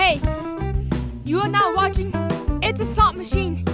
Hey, you are now watching. It's a Slot Machine.